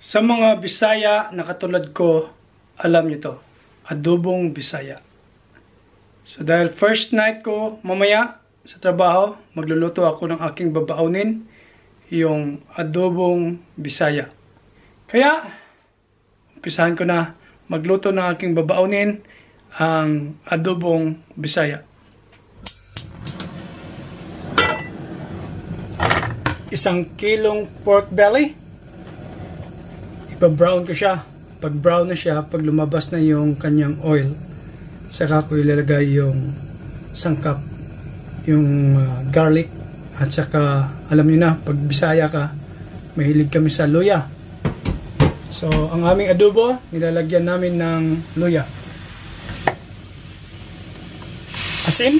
Sa mga Bisaya na katulad ko, alam nyo to, adobong Bisaya. So dahil first night ko mamaya sa trabaho, magluluto ako ng aking babaunin, yung adobong Bisaya. Kaya, umpisahan ko na magluto ng aking babaunin, ang adobong Bisaya. Isang kilong pork belly, ipa-brown ko siya. Pag brown na siya, pag lumabas na yung kanyang oil, saka ko ilalagay yung sangkap, yung uh, garlic, at saka, alam niyo na, pag bisaya ka, mahilig kami sa luya. So, ang aming adobo, nilalagyan namin ng luya. Asin,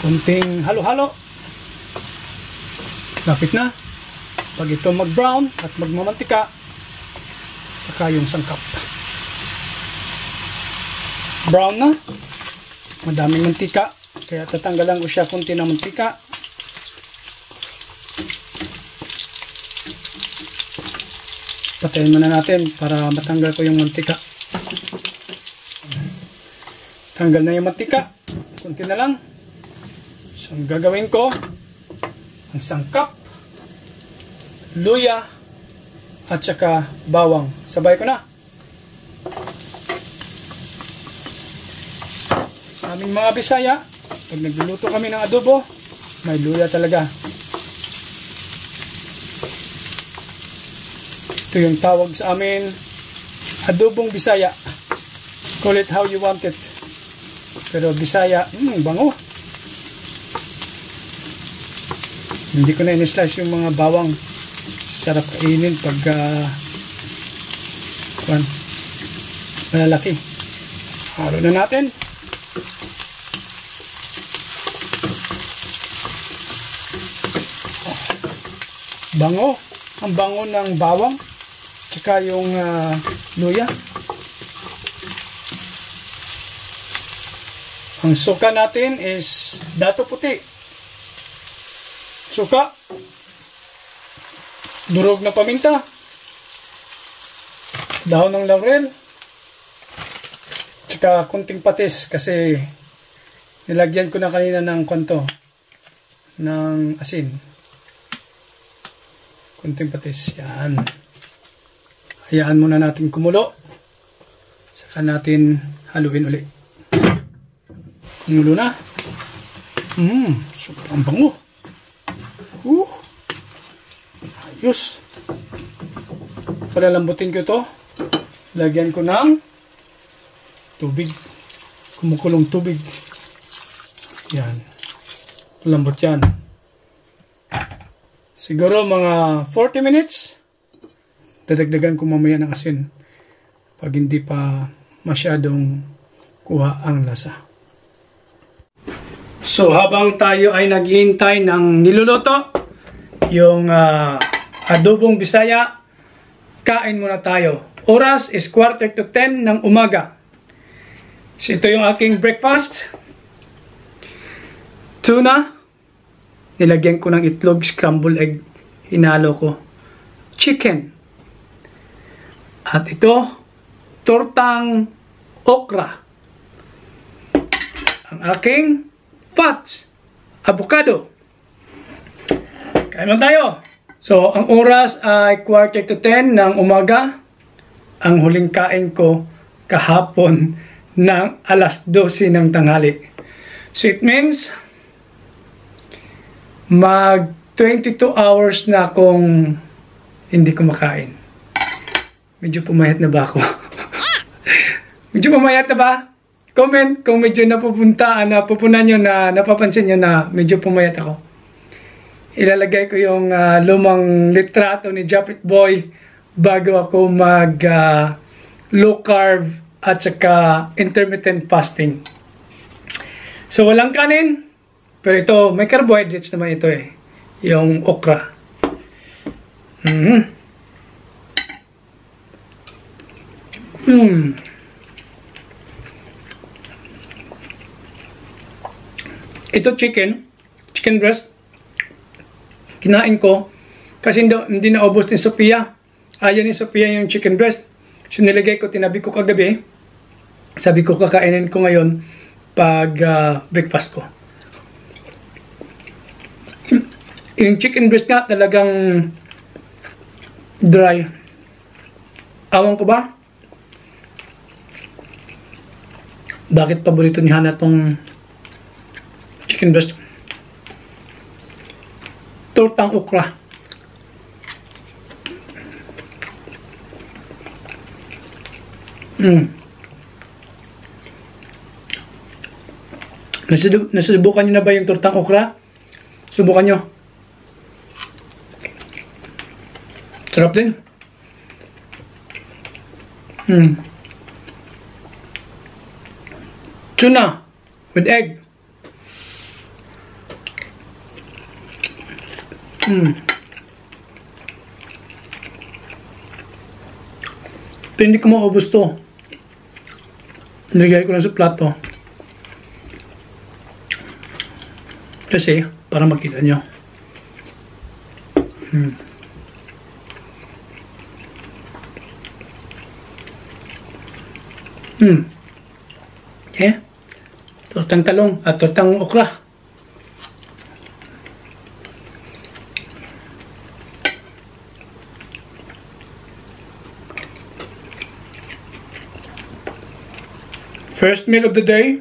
kunting halo-halo Lapit na. Pag ito mag-brown at magmamantika, saka yung sangkap. Brown na. Madaming mantika. Kaya tatanggalan ko siya kunti ng mantika. Patayin muna natin para matanggal ko yung mantika. Tanggal na yung mantika. Kunti na lang. So, ang gagawin ko, ang sangkap, luya, at saka bawang. Sabay ko na. Sa aming mga Bisaya, pag nagluluto kami ng adobo, may luya talaga. Ito yung tawag sa amin, adobong Bisaya. Call it how you want it. Pero Bisaya, mm, bango. Hindi ko na in-slice yung mga bawang. Sarap kainin pag uh, kwan, malalaki. Halo na natin. Bango. Ang bango ng bawang. Tsaka yung uh, luya. Ang suka natin is dato puti. Suka. Durog na paminta. Dahon ng laurel. Tsaka kunting patis kasi nilagyan ko na kanina ng konto ng asin. Kunting patis. Yan. Hayaan muna natin kumulo. Saka natin haluin uli. Kumulo na. Mmm, sobrang bango. Uh, ayos. Palalambutin ko ito. Lagyan ko ng tubig. Kumukulong tubig. Yan. Lambot yan. Siguro mga 40 minutes. Dadagdagan ko mamaya ng asin. Pag hindi pa masyadong kuha ang lasa. So habang tayo ay naghihintay ng niluluto, yung uh, adobong bisaya, kain muna tayo. Oras is quarter to 10 ng umaga. So ito yung aking breakfast. Tuna. Nilagyan ko ng itlog, scrambled egg. Hinalo ko. Chicken. At ito, tortang okra. Ang aking fats, avocado. Kain mo tayo. So, ang oras ay quarter to 10 ng umaga. Ang huling kain ko kahapon ng alas 12 ng tanghali. So, it means mag 22 hours na akong hindi kumakain. Medyo pumayat na ba ako? medyo pumayat na ba? Comment kung medyo napupunta, napupunan nyo na, napapansin nyo na medyo pumayat ako. Ilalagay ko yung uh, lumang litrato ni Japit Boy bago ako mag uh, low carb at saka intermittent fasting. So walang kanin, pero ito may carbohydrates naman ito eh. Yung okra. Mm -hmm. Hmm. Ito chicken, chicken breast, kinain ko kasi hindi, hindi naubos ni Sophia. Ayaw ni Sophia yung chicken breast. So nilagay ko, tinabi ko kagabi. Sabi ko kakainin ko ngayon pag ah, breakfast ko. Yung chicken breast nga talagang dry. Awan ko ba? Bakit paborito ni Hana tong chicken breast? Tortang okra. Mm. Nasub nasubukan na ba yung tortang okra? Subukan niyo. Sarap din. Hmm. Tuna with egg. Hmm. Pero hindi ko maubos to. Nilagay ko lang sa plato. Kasi, para makita nyo. Hmm. Hmm. Eh? Tortang talong at tortang okra. First meal of the day.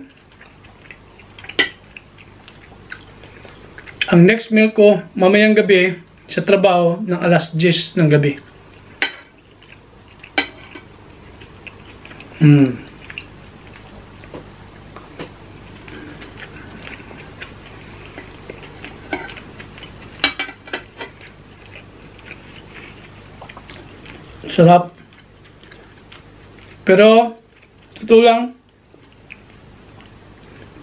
Ang next meal ko, mamayang gabi, sa trabaho ng alas 10 ng gabi. Hmm. Sarap. Pero, totoo lang,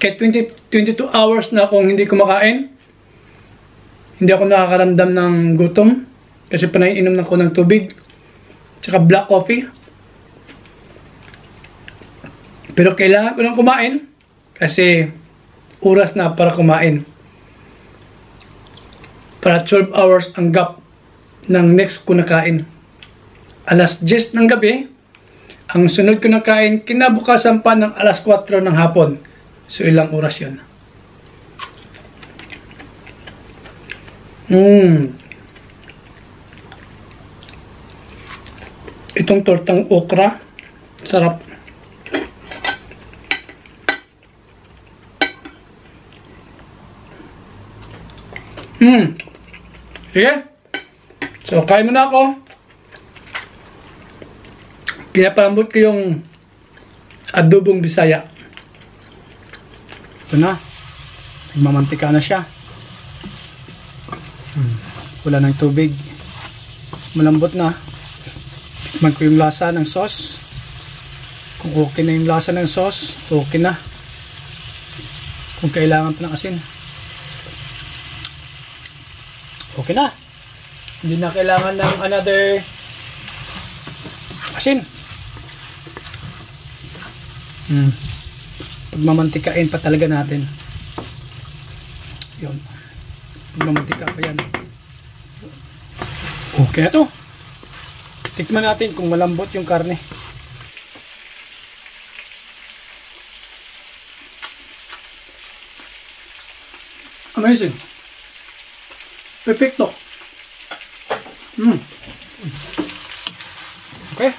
kahit 20, 22 hours na akong hindi kumakain, hindi ako nakakaramdam ng gutom kasi panay inom na ako ng tubig tsaka black coffee. Pero kailangan ko nang kumain kasi oras na para kumain. Para 12 hours ang gap ng next ko nakain. Alas 10 ng gabi, ang sunod ko nakain, kinabukasan pa ng alas 4 ng hapon. So, ilang oras yun? Mmm. Itong tortang okra, sarap. Mmm. Sige. So, kain mo na ako. Pinapalambot ko yung adobong bisaya. Ito na. Nagmamantika na siya. Hmm. Wala ng tubig. Malambot na. Tikman ko yung lasa ng sauce. Kung okay na yung lasa ng sauce, okay na. Kung kailangan pa ng asin. Okay na. Hindi na kailangan ng another asin. Hmm pagmamantikain pa talaga natin. Yun. Pagmamantika pa yan. Okay na to tikman natin kung malambot yung karne. Amazing. Perfecto. Mm. okay.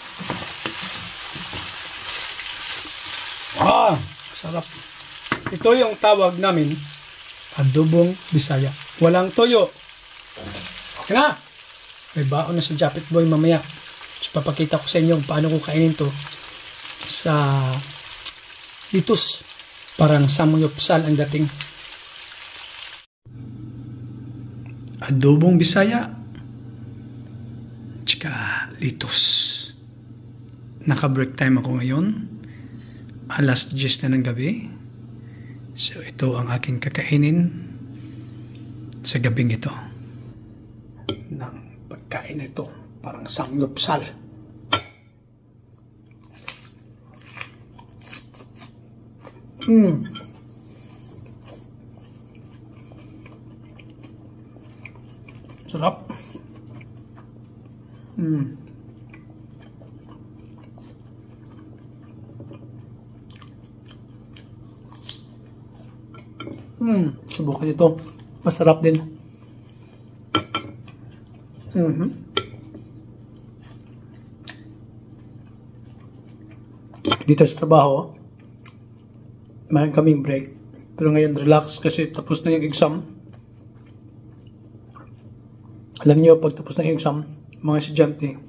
Ah Sarap. Ito yung tawag namin adobong bisaya. Walang toyo. Okay na. May baon na sa Japet Boy mamaya. So, papakita ko sa inyo paano ko kainin to sa litos. Parang samuyopsal ang dating. Adobong bisaya. Tsaka litos. Naka-break time ako ngayon alas 10 na ng gabi. So ito ang aking kakainin sa gabing ito. Ng pagkain ito, parang sanglupsal. Hmm. Sarap. Mm. Hmm, subukan ito. Masarap din. Mm-hmm. Dito sa trabaho, mayroon kaming break. Pero ngayon relax kasi tapos na yung exam. Alam niyo, pag tapos na yung exam, mga estudyante,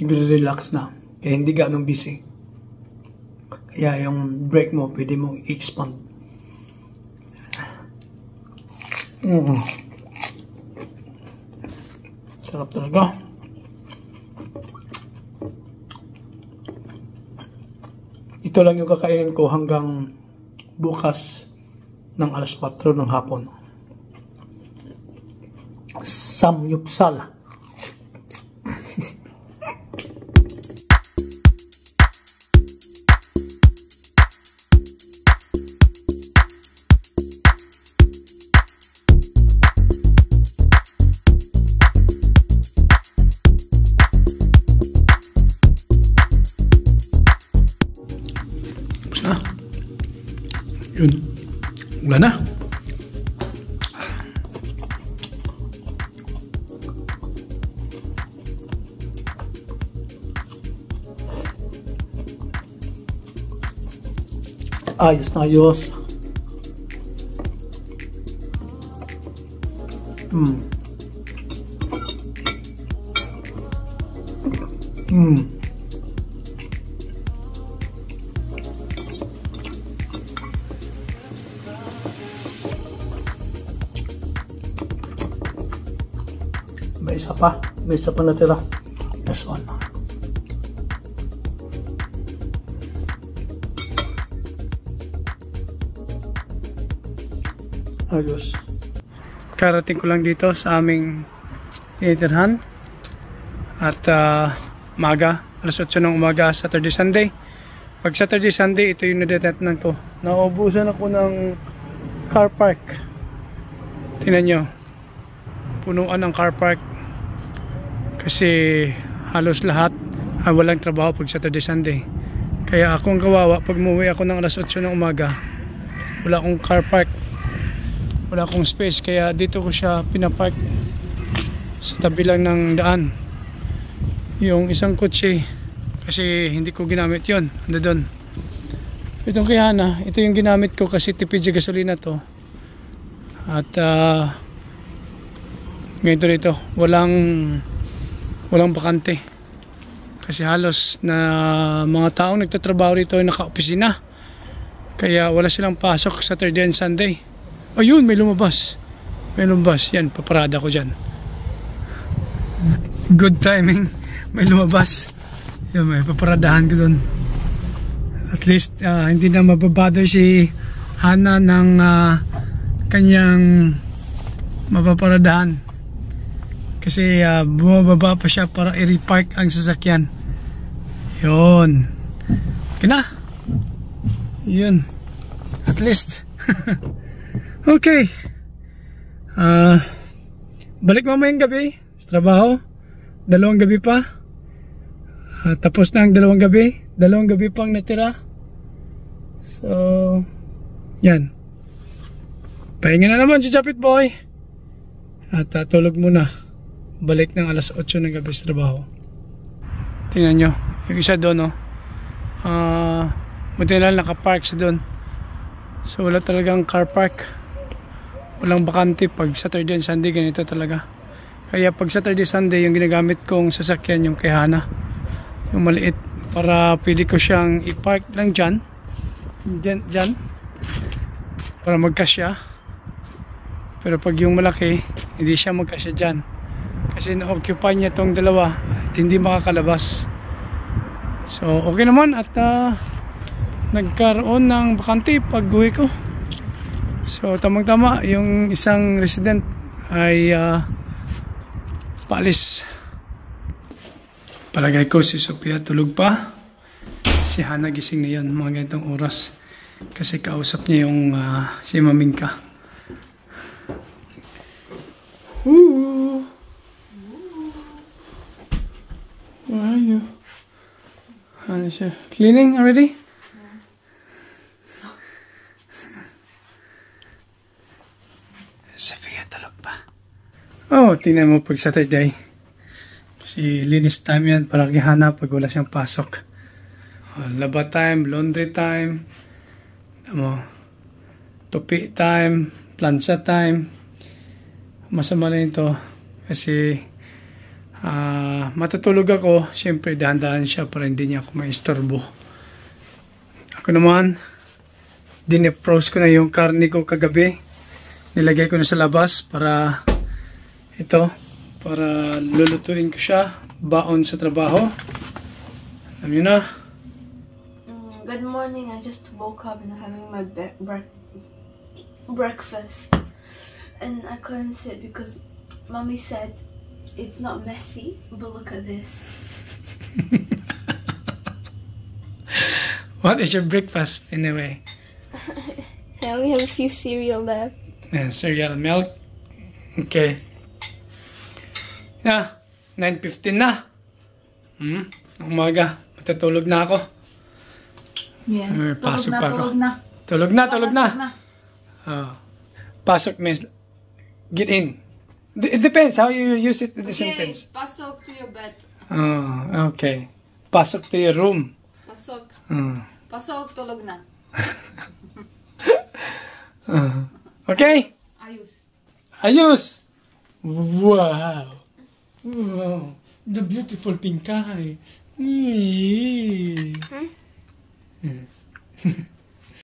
nagre-relax na. Kaya hindi ganong busy. Kaya yung break mo, pwede mong expand. Mm. Sarap talaga. Ito lang yung kakainin ko hanggang bukas ng alas 4 ng hapon. Samyupsal. Ayos na ayos. Hmm. Hmm. May isa pa. May isa pa natira. This one. Ayos. Karating ko lang dito sa aming tinitirhan. At uh, maga, alas 8 ng umaga, Saturday, Sunday. Pag Saturday, Sunday, ito yung nadetentnan ko. Naubusan ako ng car park. Tingnan nyo. Punuan ng car park. Kasi halos lahat ay walang trabaho pag Saturday, Sunday. Kaya ako ang kawawa pag muwi ako ng alas 8 ng umaga. Wala akong car park. Wala akong space. Kaya dito ko siya pinapark sa tabi lang ng daan. Yung isang kotse kasi hindi ko ginamit yon Ando doon. Itong kay Hana, ito yung ginamit ko kasi tipid sa gasolina to. At uh, ngayon dito, walang walang bakante. Kasi halos na mga taong nagtatrabaho rito ay naka-opisina. Kaya wala silang pasok Saturday and Sunday. Ayun, may lumabas. May lumabas. Yan, paparada ko dyan. Good timing. May lumabas. Yan, may paparadahan ko dun. At least, uh, hindi na mababother si Hana ng uh, kanyang mapaparadahan. Kasi uh, bumababa pa siya para i-repark ang sasakyan. Yun. Okay na. Yun. At least. okay. Uh, balik mamayang gabi sa trabaho. Dalawang gabi pa. Uh, tapos na ang dalawang gabi. Dalawang gabi pang natira. So, yan. Pahinga na naman si Japit Boy. At uh, tulog muna. Balik ng alas 8 ng gabi sa trabaho. Tingnan nyo. Yung isa doon, no? Uh, buti na lang nakapark sa doon. So, wala talagang car park. Walang bakante pag Saturday and Sunday. Ganito talaga. Kaya pag Saturday Sunday, yung ginagamit kong sasakyan, yung kay Hana. Yung maliit. Para pwede ko siyang i-park lang dyan. Dyan. dyan para magkasya pero pag yung malaki, hindi siya magkasya dyan. Kasi na-occupy niya tong dalawa at hindi makakalabas. So, okay naman at uh, nagkaroon ng bakante pag uwi ko. So, tamang-tama, yung isang resident ay uh, paalis. Palagay ko si Sophia tulog pa. Si Hana gising na yan mga ganitong oras. Kasi kausap niya yung uh, si Mamingka. Ooh. Where are you? Ano? Cleaning already? Sophia, tulog pa. Oh, tingnan mo pag Saturday. Kasi linis time yan para kihana pag wala siyang pasok. Oh, laba time, laundry time. Tamo. Tupi time, plancha time. Masama na ito kasi ah matutulog ako. Siyempre, dahan-dahan siya para hindi niya ako maistorbo. Ako naman, dinepros ko na yung karne ko kagabi. Nilagay ko na sa labas para ito, para lulutuin ko siya. Baon sa trabaho. Alam niyo na. Mm, Good morning. I just woke up and I'm having my bre- breakfast, and I couldn't sit because mommy said it's not messy. But look at this. What is your breakfast anyway? I only have a few cereal left. And cereal and milk. Okay. Na, 9.15 na. Hmm, umaga. Matutulog na ako. Yeah. Ay, tulog pasok na, pa ako. tulog na. Tulog na, tulog na. Tulog na. Ah. pasok means get in. D- It depends how you use it in the Okay, sentence. pasok to your bed. Oh, okay. Pasok to your room. Pasok. Hmm. Pasok, tulog na. Ah. okay. Ayos. Ayos! Wow! Wow! The beautiful pink eye. Mm.